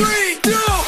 Three, two.